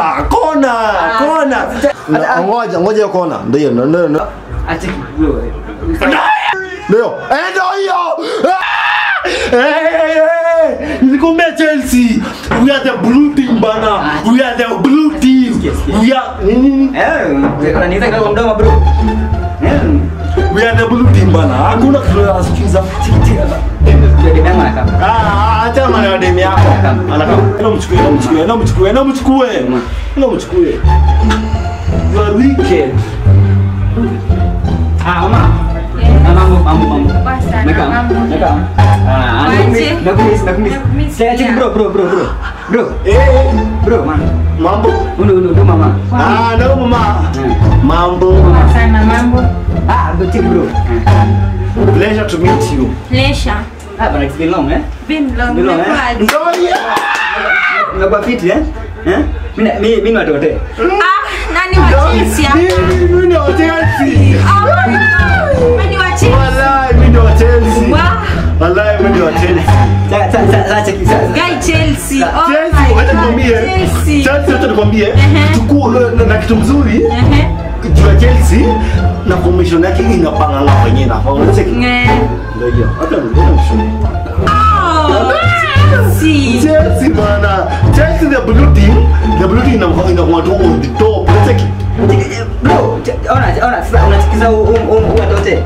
Ah, kona, kona. Ngoja, ngoja kona. Ndio, ndio, ndio, ndio. Eh, ndio hiyo. Ah! Eh, eh. Nilikwambia Chelsea. We are the blue team bana. We are the blue team. We are nini? Eh, unaniita kwa mdomo bro. We are the blue team bana. Hakuna kitu Ah, acha maneno ya yako. Anataka. Enda mchukue, hilo mchukue, hilo mchukue, hilo mchukue. Hilo mchukue. You are wicked. Ah, mama. Ah, mambo. Poa sana, Meka, meka. Ah, nakumiss, nakumiss, cheki pia. bro, bro, bro, bro. Bro, Eh, bro, man. mambo. Unu, unu, unu mama. Ah, ndio mama. Eh. Mambo. Sana mambo. Ah, but cheki bro. Eh. Pleasure to meet you. Pleasure. Ah, but it's been long, eh? Been long. Been long, eh? Ndio hiyo. Umekuwa fit, eh? Eh? Mimi mimi mimi ni watote. Ah, nani wa Chelsea hapa? Mimi ni wa Chelsea. Wewe ni wa Chelsea? Wallahi mimi ni wa Chelsea. Wallahi mimi ni wa Chelsea. Chelsea. Oh Chelsea, my wacha nikwambie. Chelsea. Chelsea wacha nikwambie. Ehe. Tukuu na- na kitu mzuri. Ya Chelsea na formation yake inapanga na wenyewe na fa. Unacheki? Ndio hiyo. Hata mshuhuda. Oh, Chelsea. Chelsea bana. Chelsea the blue team. The blue team inakuwa inakuwa tu on the top. Unacheki? Cheki, Bro, ona ona sasa unasikiza u- u- u- watote.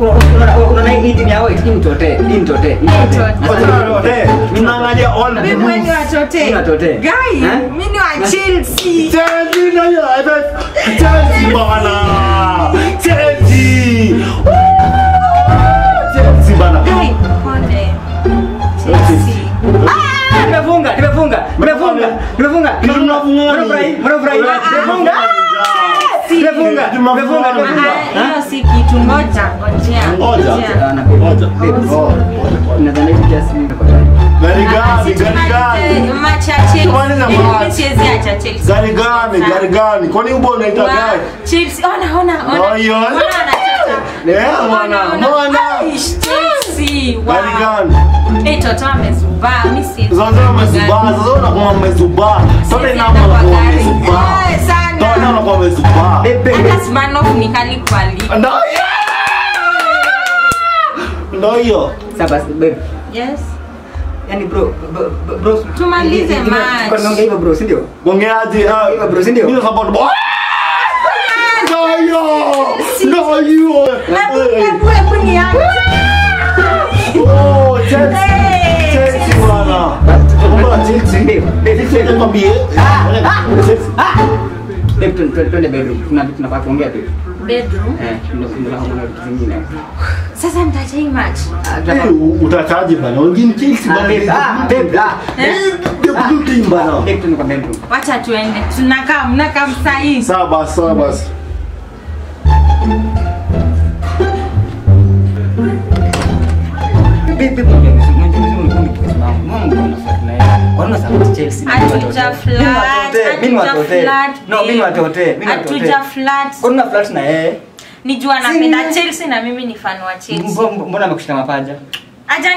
Unaona hii timu yao hii mtote, hii mtote, hii mtote. Tunaangalia all the Mimi ni moves. wa Tote. Mimi wa Tote. Guy, Eh? mimi ni wa Chelsea. Chelsea na FF. Chelsea bana. Chelsea. Chelsea bana. Guy, pole. Chelsea. Ah, Tumefunga, tumefunga, tumefunga, tumefunga. Kitu tunafunga ni- Mnafurahi, mnafurahi. Tumefunga. Tumefunga, tumefunga, Ah, tumefunga. hiyo si kitu ngoja, ngojea. Ngoja. Ah. Ngoja. Babe, Oh, nadhani hivi kiasi mimi niko tayari. Gari Ah, si gani? Gari gani? siwezi acha Chelsea. Gari gani? Gari gani? Kwani ubo unaita gari? Chips. ona, ona, ona. Oh, yeah. Ona. Eh, Ona, mwana, ona. mwana. Aish, Gari gani? Eh, Toto amezubaa, mimi siwezi. Sasa umezubaa, sasa unakuwa umezubaa. Sasa kwa unakuwa gari. Umezubaa. Eh, sana. Sasa unakuwa umezubaa. Babe, babe, Hata Smirnoff ni kali kwa ligi. Ndio hiyo. Ndio hiyo. Sasa basi, babe. Yes. Yaani bro, bro, bro, bro. Tumalize Tuna- match. kwa naongea hivyo bro, si ndio? Gongeaje? ah, Hiyo bro, si ndio? Mimi support boy. Ndio hiyo. Ndio hiyo. Hebu, hebu, hebu niache. Oh, Chelsea. Hey, Chelsea Chelsea. bwana. Kumbuka Chelsea. Babe, babe, Chelsea nikwambie. Chelsea. Babe, tu- tu- twende bedroom. Kuna vitu tunafaa kuongea tu. Bedroom. Eh, ndio ndio vitu vingine. Sasa mtachaji match. Ah, Eh, tunafaa- bana? Wengine Ah, bana. babe, ah, babe, ah. Team bana. Tuende kwa bedroom. Wacha tuende. Tunakaa mnakaa msahii. Sawa basi, sawa basi. Babe, babe, na yeye. Kwa Chelsea? Hatuja. Mimi. No, mimi mimi. Hatuja na yeye? Nijua Chelsea na mimi ni fan wa Chelsea. Mbona amekushika mapaja? Aja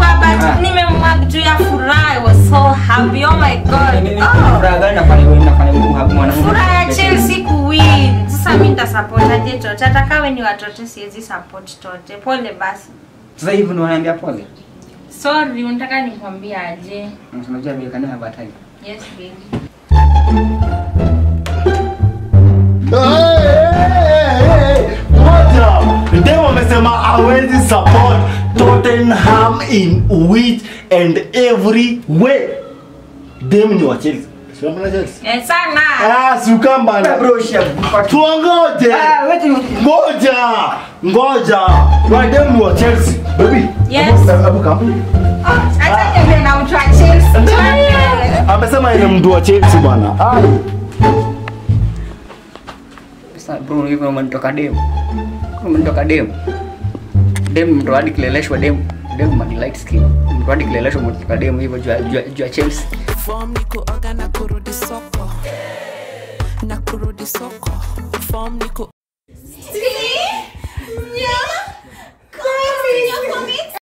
Ah. but nimemhug juu ya furaha. I was so happy. Oh my god. Oh. furaha gani nafanya wewe nafanya mwanangu mwanangu? Furaha ya Chelsea kuwin. Sasa mimi nitasupport aje Tote? Hata kama wewe ni watoto siwezi support Tote. Pole basi. Sasa hivi unaniambia pole. Sorry, unataka nikwambie aje? Unajua vile kana ya tani? Yes, baby. Dem amesema hawezi support Tottenham in which and every way. Dem ni wa Chelsea. Eh, sana. Ah, sukamba na Bro, shia. Tuongoje. Ah, Ngoja. Ngoja. wademu wa Chelsea. Baby. Yes. Hebu-. Oh, acha niende na mtu wa Chelsea. Amesema ile mtu wa Chelsea bwana. Ah. Sasa bro, hivyo umenitoka dem. Umenitoka demu. Demu mtu hadi kileleshwa demu. Demu mani light skin. Mtu hadi kileleshwa umetoka demu hivyo juu ya- Chelsea. Form ni kuoga na kurudi soko na kurudi soko form ni ku